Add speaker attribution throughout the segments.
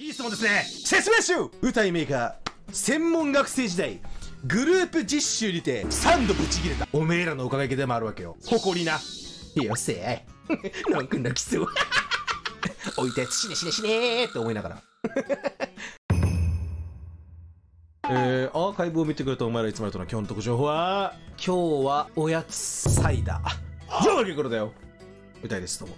Speaker 1: いい質問ですね。説明集歌いメーカー専門学生時代グループ実習にて3度ブチ切れた。おめえらのおかげでもあるわけよ。誇りな。よせい。なんか泣きそう。置いたやつ死ね死ね死ねーって思いながら。えー、アーカイブを見てくれたお前らいつもとの基本的情報は？今日はおやつサイダー。じゃあけことだよ。歌いですどうも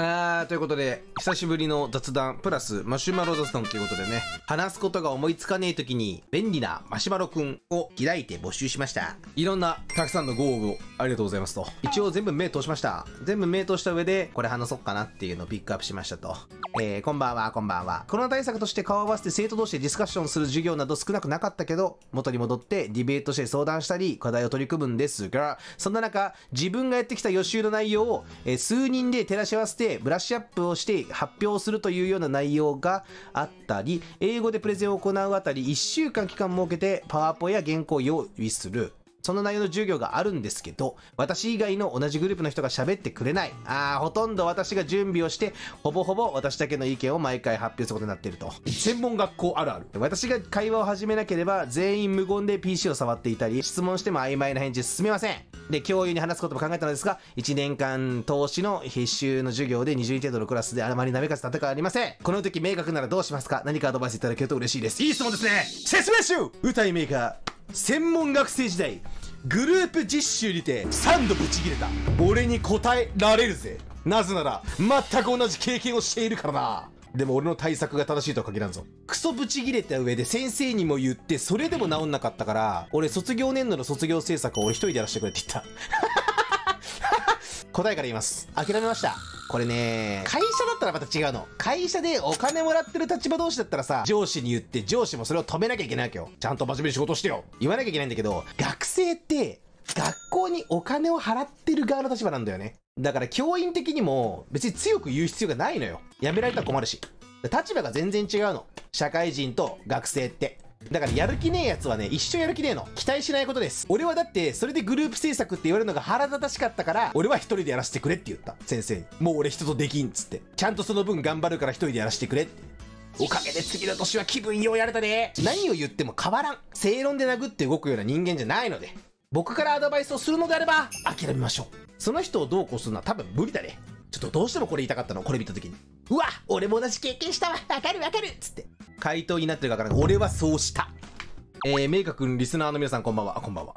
Speaker 1: あーということで久しぶりの雑談プラスマシュマロ雑談ということでね話すことが思いつかねえ時に便利なマシュマロくんを開いて募集しました。いろんなたくさんのご応募ありがとうございますと。一応全部目通しました。全部目通した上でこれ話そうかなっていうのをピックアップしましたと。えー、こんばんはこんばんは。コロナ対策として顔を合わせて生徒同士でディスカッションする授業など少なくなかったけど元に戻ってディベートして相談したり課題を取り組むんですがそんな中自分がやってきた予習の内容を、えー数人で照らし合わせてブラッシュアップをして発表するというような内容があったり英語でプレゼンを行うあたり1週間期間設けてパワポや原稿を用意する。その内容の授業があるんですけど、私以外の同じグループの人が喋ってくれない。あー、ほとんど私が準備をして、ほぼほぼ私だけの意見を毎回発表することになっていると。専門学校あるある。私が会話を始めなければ、全員無言で PC を触っていたり、質問しても曖昧な返事進めません。で、教諭に話すことも考えたのですが、1年間投資の必修の授業で20人程度のクラスであまりなめかつ戦はありません。この時明確ならどうしますか？何かアドバイスいただけると嬉しいです。いい質問ですね説明集歌いメーカー専門学生時代グループ実習にて3度ブチ切れた。俺に答えられるぜ。なぜなら全く同じ経験をしているからなでも俺の対策が正しいとは限らんぞ。クソブチ切れた上で先生にも言ってそれでも治んなかったから俺卒業年度の卒業制作を俺一人でやらせてくれって言った。答えから言います。諦めました。これね会社だったらまた違うの。会社でお金もらってる立場同士だったらさ上司に言って上司もそれを止めなきゃいけないわけよ。ちゃんと真面目に仕事してよ。言わなきゃいけないんだけど学生って学校にお金を払ってる側の立場なんだよね。だから教員的にも別に強く言う必要がないのよ。辞められたら困るし。立場が全然違うの。社会人と学生って。だからやる気ねえやつはね、一生やる気ねえの。期待しないことです。俺はだって、それでグループ制作って言われるのが腹立たしかったから、俺は一人でやらせてくれって言った。先生に。もう俺人とできんっつって。ちゃんとその分頑張るから一人でやらせてくれって。おかげで次の年は気分ようやれたね。何を言っても変わらん。正論で殴って動くような人間じゃないので。僕からアドバイスをするのであれば、諦めましょう。その人をどうこうするのは多分無理だね。ちょっとどうしてもこれ言いたかったの、これ見た時に。うわ俺も同じ経験したわわかるわかるっつって。回答になってるかわから。俺はそうした。えー、メイカ君、リスナーの皆さん、こんばんは。こんばんは。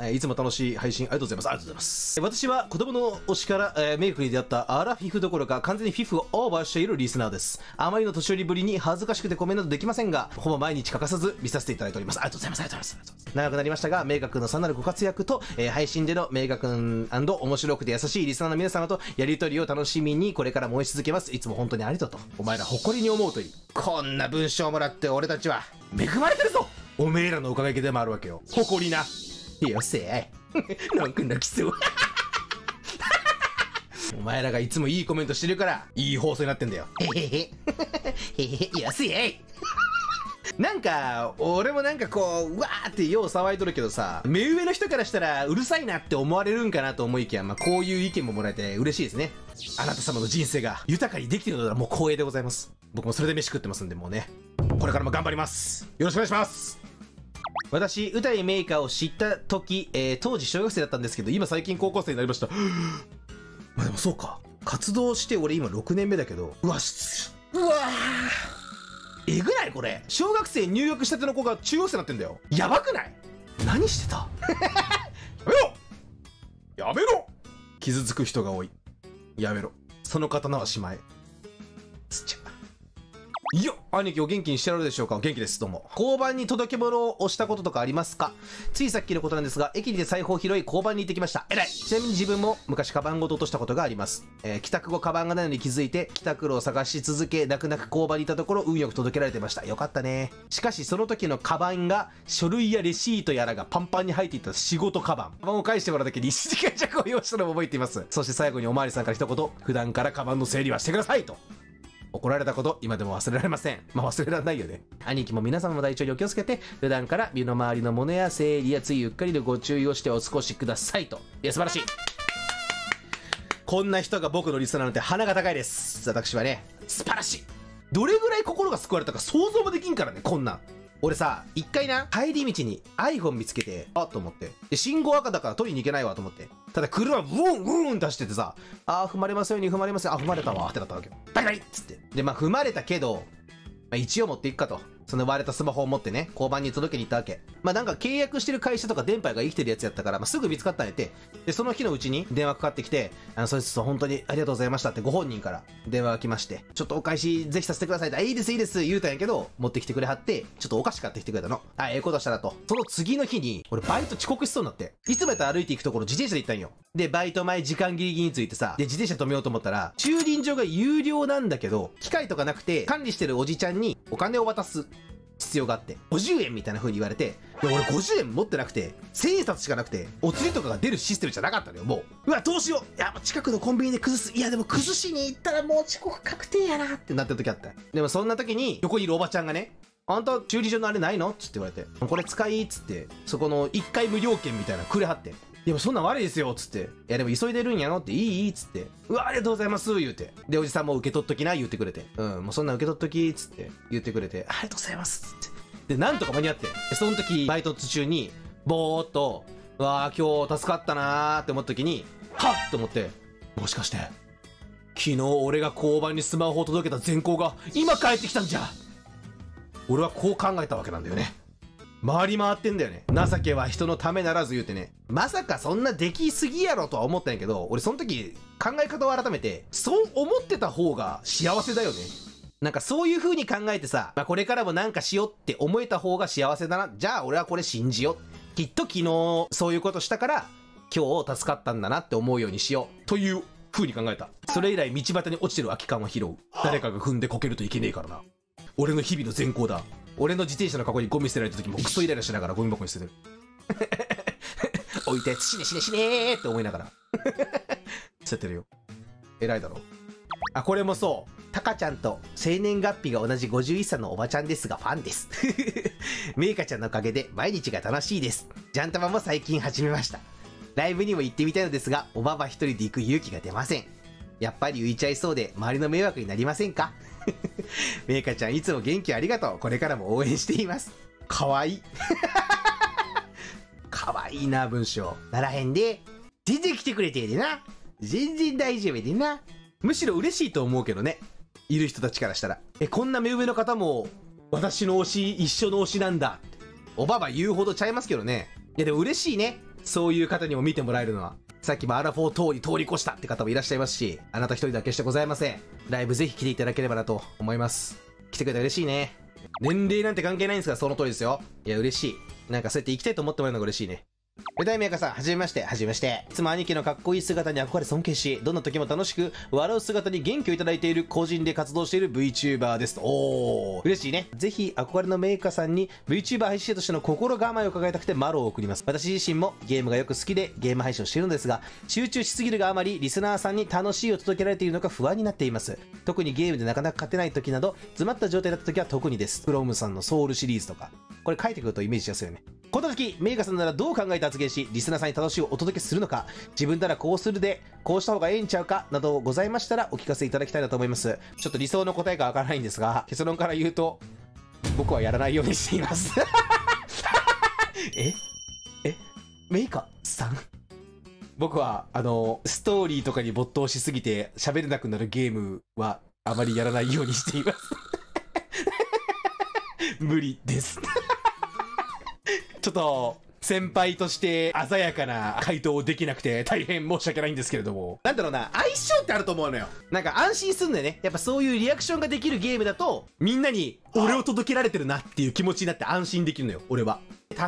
Speaker 1: えいつも楽しい配信ありがとうございます。ありがとうございます。私は子供の推しから、えメイカに出会ったアラフィフどころか完全にフィフをオーバーしているリスナーです。あまりの年寄りぶりに恥ずかしくてコメントできませんが、ほぼ毎日欠かさず見させていただいております。ありがとうございます。ありがとうございます。長くなりましたが、メイカ君のさらなるご活躍と、え配信でのメイカ君面白くて優しいリスナーの皆様とやりとりを楽しみにこれからも追い続けます。いつも本当にありがとうと。お前ら誇りに思うといい。こんな文章をもらって俺たちは恵まれてるぞおめえらのおかげでもあるわけよ。誇りな。よせい。なんか泣きそう。お前らがいつもいいコメントしてるから、いい放送になってんだよ。へへへ。へへへ、よせい。なんか、俺もなんかこう、うわーってよう騒いとるけどさ、目上の人からしたらうるさいなって思われるんかなと思いきや、まあこういう意見ももらえて嬉しいですね。あなた様の人生が豊かにできているのならもう光栄でございます。僕もそれで飯食ってますんで、もうね。これからも頑張ります。よろしくお願いします。私、歌いメーカーを知った時、えー当時小学生だったんですけど、今最近高校生になりました。まあでもそうか。活動して俺今6年目だけど、うわ、うわえぐないこれ。小学生入学したての子が中学生になってんだよ。やばくない？何してた？やめろやめろ傷つく人が多い。やめろ。その刀はしまえ。いや兄貴お元気にしてられるでしょうか？元気です。どうも。交番に届け物を押したこととかありますか？ついさっきのことなんですが、駅で財布を拾い交番に行ってきました。えらいちなみに自分も昔カバンごと落としたことがあります。えー帰宅後カバンがないのに気づいて、帰宅路を探し続け、泣く泣く交番にいたところ、運よく届けられてました。よかったね。しかしその時のカバンが、書類やレシートやらがパンパンに入っていた仕事カバン。カバンを返してもらうだけに1時間 弱を要したのも覚えています。そして最後におまわりさんから一言、普段からカバンの整理はしてくださいと。怒られたこと今でも忘れられません。まあ忘れられないよね。兄貴も皆様も体調にお気をつけて普段から身の回りのものや整理やついゆっかりでご注意をしてお過ごしくださいと。いや素晴らしい。こんな人が僕のリスナーなんて鼻が高いです。私はね。素晴らしい。どれぐらい心が救われたか想像もできんからね、こんなん。俺さ、一回な、帰り道に iPhone 見つけて、あっと思って。で、信号赤だから取りに行けないわと思って。ただ車、ブーン、ブーン出しててさ、あー、踏まれますように踏まれますよ。あ、踏まれたわってなったわけよ。バイバイっつって。で、まあ、踏まれたけど、まあ、一応持っていくかと。その割れたスマホを持ってね、交番に届けに行ったわけ。まあなんか契約してる会社とか電波が生きてるやつやったから、まあすぐ見つかったんやて。で、その日のうちに電話かかってきて、あの、そいつ本当にありがとうございましたってご本人から電話が来まして、ちょっとお返しぜひさせてくださいって、あ、いいですいいです言うたんやけど、持ってきてくれはって、ちょっとお菓子買ってきてくれたの。あ、ええことしたらと。その次の日に、俺バイト遅刻しそうになって、いつもやったら歩いていくところ自転車で行ったんよ。で、バイト前時間ギリギリについてさ、で、自転車止めようと思ったら、駐輪場が有料なんだけど、機械とかなくて、管理してるおじちゃんにお金を渡す。必要があって、50円みたいな風に言われて、いや俺50円持ってなくて、1000円札しかなくて、お釣りとかが出るシステムじゃなかったのよ、もう。うわ、どうしよういや、近くのコンビニで崩す。いや、でも崩しに行ったらもう遅刻確定やなってなった時あった。でもそんな時に、横にいるおばちゃんがね、あんた駐輪場のあれないの？つって言われて、これ使い？っつって、そこの1回無料券みたいなくれはって。でもそんなん悪いですよ、つって。いやでも急いでるんやのっていいいいつって。うわ、ありがとうございます、言うて。で、おじさんも受け取っときな、言ってくれて。うん、もうそんな受け取っとき、つって言ってくれて、ありがとうございます、つって。で、なんとか間に合って。その時、バイト途中に、ぼーっと、うわー、今日助かったなーって思った時に、はっと思って、もしかして、昨日俺が交番にスマホを届けた善行が今帰ってきたんじゃ俺はこう考えたわけなんだよね。回り回ってんだよね。情けは人のためならず言うてね。まさかそんなできすぎやろとは思ったんやけど、俺その時考え方を改めて、そう思ってた方が幸せだよね。なんかそういう風に考えてさ、まあ、これからもなんかしようって思えた方が幸せだな。じゃあ俺はこれ信じよう。きっと昨日そういうことしたから、今日助かったんだなって思うようにしよう。という風に考えた。それ以来道端に落ちてる空き缶を拾う。誰かが踏んでこけるといけねえからな。俺の日々の善行だ。俺の自転車の過去にゴミ捨てられた時もクソイライラしながらゴミ箱に捨ててる。置いて、死ね死ね死ねーって思いながら。捨ててるよ。偉いだろ。あ、これもそう。タカちゃんと生年月日が同じ51歳のおばちゃんですがファンです。メイカちゃんのおかげで毎日が楽しいです。ジャンタマも最近始めました。ライブにも行ってみたいのですが、おばば一人で行く勇気が出ません。やっぱり浮いちゃいそうで周りの迷惑になりませんか？メイカちゃんいつも元気ありがとう。これからも応援しています。かわいい。かわいいな、文章。ならへんで。全然来てくれてえでな。全然大丈夫でな。むしろ嬉しいと思うけどね。いる人たちからしたら。え、こんな目上の方も、私の推し、一緒の推しなんだ。おばば言うほどちゃいますけどね。いやでも嬉しいね。そういう方にも見てもらえるのは。さっきもアラフォー通り通り越したって方もいらっしゃいますし、あなた一人だけしてございません。ライブぜひ来ていただければなと思います。来てくれたら嬉しいね。年齢なんて関係ないんですが、その通りですよ。いや、嬉しい。なんかそうやって生きたいと思ってもらえるのが嬉しいね。メタイメーカさん、はじめまして、はじめまして。いつも兄貴のかっこいい姿に憧れ尊敬し、どんな時も楽しく、笑う姿に元気をいただいている個人で活動している VTuber です。おー、嬉しいね。ぜひ、憧れのメーカーさんに VTuber 配信者としての心構えを抱えたくてマロを送ります。私自身もゲームがよく好きでゲーム配信をしているのですが、集中しすぎるがあまり、リスナーさんに楽しいを届けられているのか不安になっています。特にゲームでなかなか勝てない時など、詰まった状態だった時は特にです。プロームさんのソウルシリーズとか。これ書いてくるとイメージしやすいよね。この時、メーカさんならどう考えて発言し、リスナーさんに楽しいをお届けするのか、自分ならこうするで、こうした方がええんちゃうか、などございましたらお聞かせいただきたいなと思います。ちょっと理想の答えがわからないんですが、結論から言うと、僕はやらないようにしています。え？え？メイカさん？僕は、あの、ストーリーとかに没頭しすぎて喋れなくなるゲームはあまりやらないようにしています。無理です。ちょっと、先輩として鮮やかな回答をできなくて大変申し訳ないんですけれども。なんだろうな、相性ってあると思うのよ。なんか安心すんだよね。やっぱそういうリアクションができるゲームだと、みんなに俺を届けられてるなっていう気持ちになって安心できるのよ、俺は。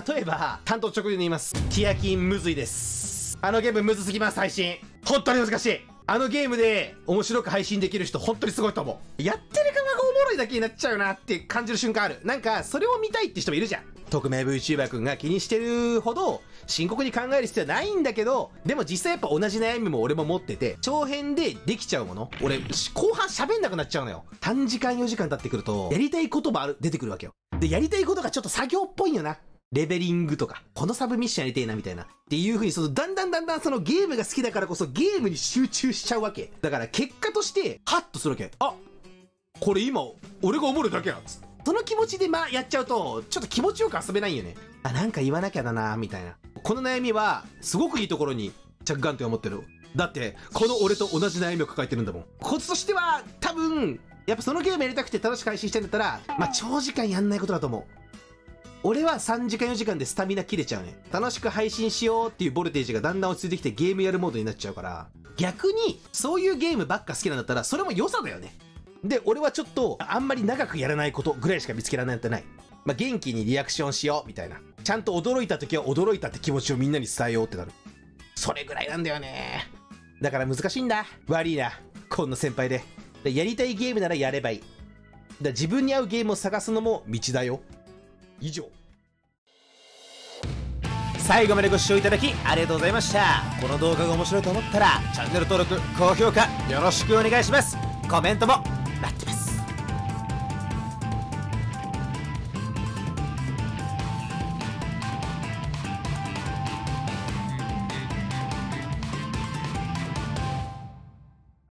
Speaker 1: 例えば、担当直入で言います。ティアキンむずいです。あのゲームむずすぎます、配信。本当に難しい。あのゲームで面白く配信できる人本当にすごいと思う。やってる側がおもろいだけになっちゃうなって感じる瞬間ある。なんか、それを見たいって人もいるじゃん。匿名 VTuber 君が気にしてるほど深刻に考える必要はないんだけど、でも実際やっぱ同じ悩みも俺も持ってて、長編でできちゃうもの俺、後半喋んなくなっちゃうのよ。短時間4時間経ってくると、やりたいことも、出てくるわけよ。で、やりたいことがちょっと作業っぽいよな。レベリングとか、このサブミッションやりたいなみたいな。っていう風に、その、だんだんだんだんそのゲームが好きだからこそゲームに集中しちゃうわけ。だから結果として、ハッとするわけ。あこれ今俺が思うだけやつその気持ちでまあやっちゃうとちょっと気持ちよく遊べないよね。あなんか言わなきゃだなみたいな。この悩みはすごくいいところに着眼点を持ってる。だってこの俺と同じ悩みを抱えてるんだもん。コツとしては多分やっぱそのゲームやりたくて楽しく配信してんだったらまあ長時間やんないことだと思う。俺は3時間4時間でスタミナ切れちゃうね。楽しく配信しようっていうボルテージがだんだん落ち着いてきてゲームやるモードになっちゃうから。逆にそういうゲームばっか好きなんだったらそれも良さだよね。で俺はちょっとあんまり長くやらないことぐらいしか見つけられないってない。まあ、元気にリアクションしようみたいな。ちゃんと驚いた時は驚いたって気持ちをみんなに伝えようってなる。それぐらいなんだよね。だから難しいんだ。悪いな。こんな先輩で。でやりたいゲームならやればいい。だ自分に合うゲームを探すのも道だよ。以上。最後までご視聴いただきありがとうございました。この動画が面白いと思ったらチャンネル登録高評価よろしくお願いします。コメントも